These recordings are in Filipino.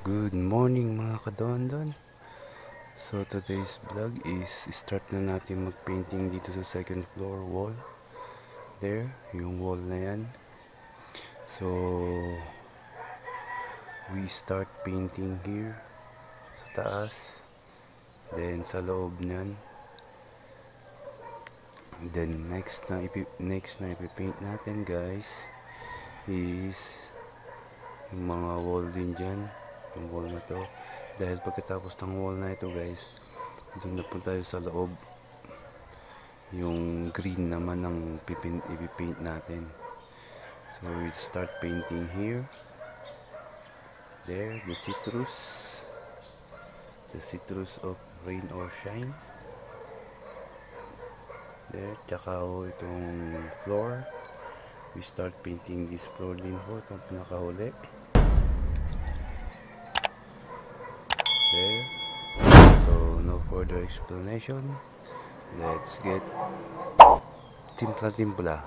Good morning mga kadondon. So today's vlog is start na natin mag-painting dito sa second floor wall. There, yung wall na yan. So we start painting here. Sa taas. Then sa loob niyan. Then next na ipi next na ipipaint natin guys is yung mga wall din dyan yung wall na to. Dahil pagkatapos ng wall na ito guys doon na po tayo sa loob. Yung green naman ng pipin, ipipaint natin. So we start painting here. There the citrus. The citrus of rain or shine. There tsaka ho itong floor. We start painting this floor din po itong pinakahuli there so no further explanation. Let's get timpla timpla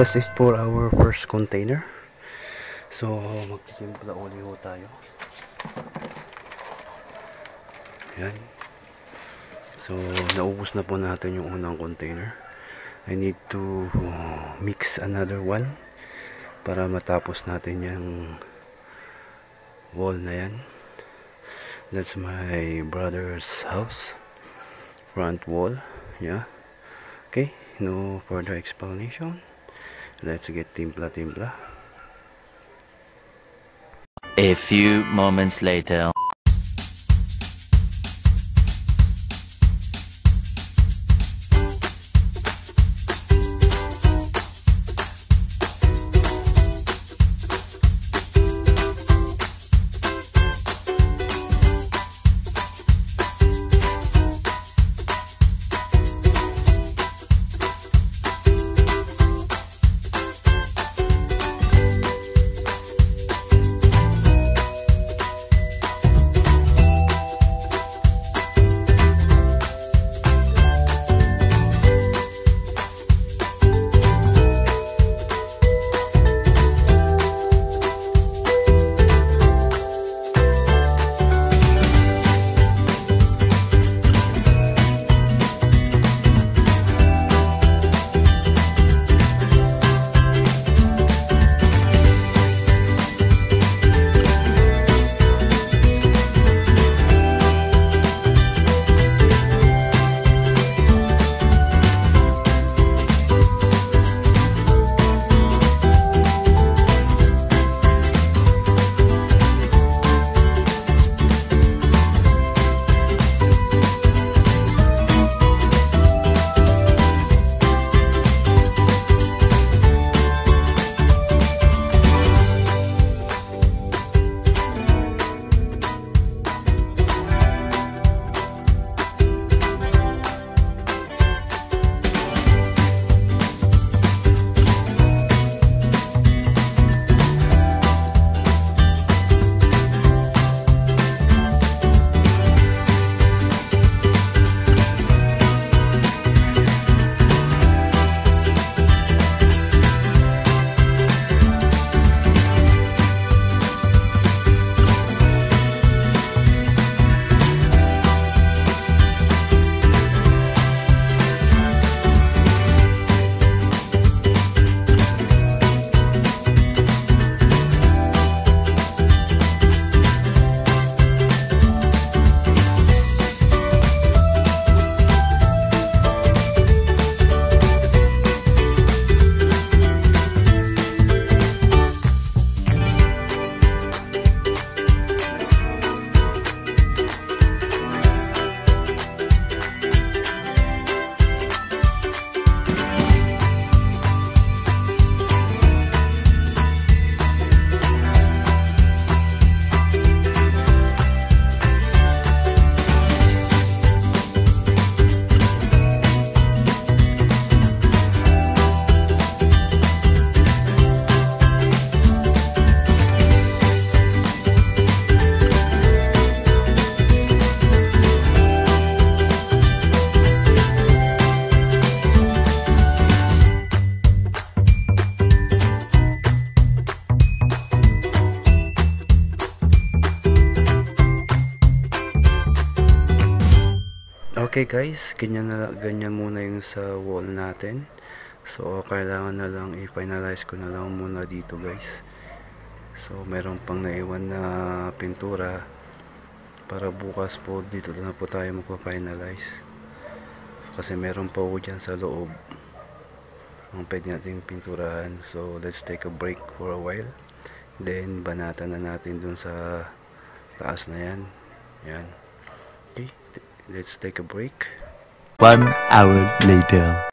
This is for our first container. So, magsisimple uli ho tayo. Yan. So, naubos na po natin yung unang container. I need to mix another one para matapos natin yung wall na yan. That's my brother's house. Front wall. Yeah. Okay. No further explanation. Let's get timpla timpla. A few moments later. Okay guys, ganyan, na, ganyan muna yung sa wall natin. So, kailangan na lang i-finalize ko na lang muna dito guys. So, meron pang naiwan na pintura para bukas po dito na po tayo magpa-finalize. Kasi meron pa po dyan sa loob ang pwede natin pinturahan. So, let's take a break for a while. Then, banatan na natin dun sa taas na yan. Yan. Let's take a break. One hour later.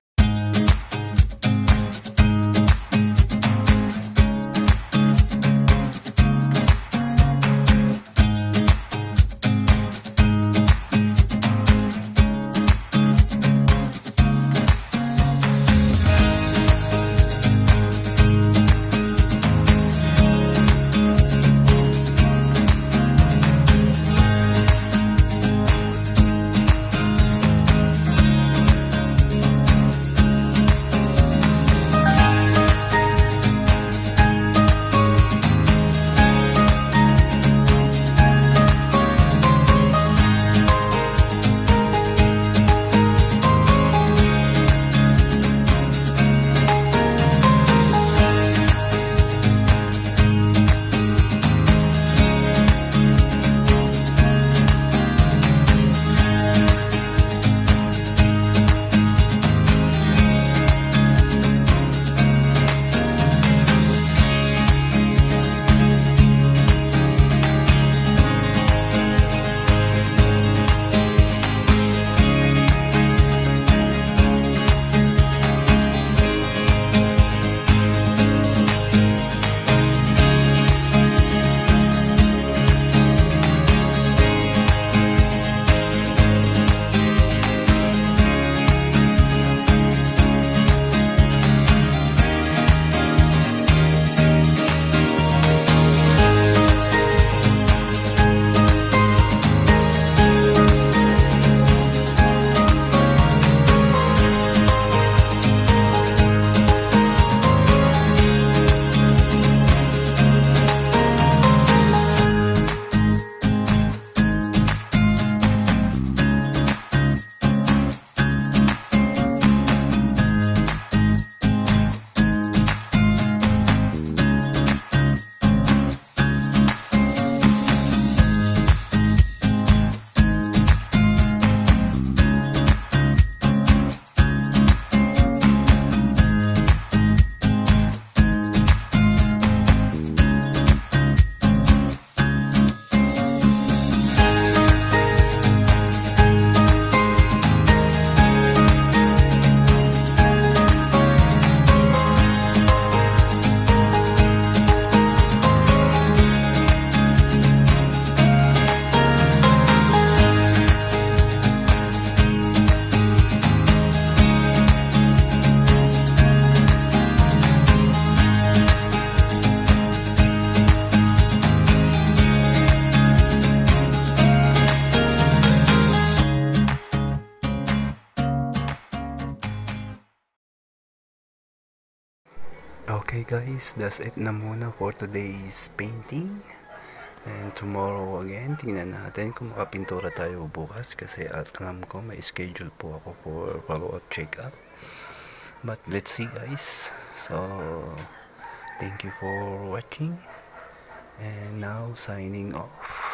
Guys, that's it na muna for today's painting. And tomorrow again, tingnan natin kung makapintura tayo bukas kasi at alam ko may schedule po ako for follow-up check-up. But let's see guys. So, thank you for watching. And now, signing off.